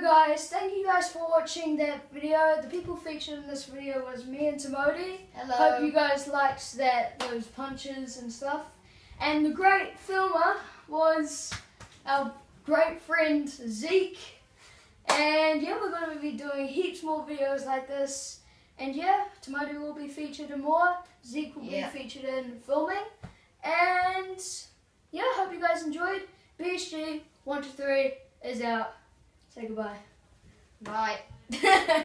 guys thank you guys for watching that video. The people featured in this video was me and Timoti. Hello. Hope you guys liked that those punches and stuff. And the great filmer was our great friend Zeke. And yeah, we're going to be doing heaps more videos like this. And yeah, Timoti will be featured in more. Zeke will Yeah. be featured in filming. And yeah, hope you guys enjoyed. BSG 123 is out. Say goodbye. Bye.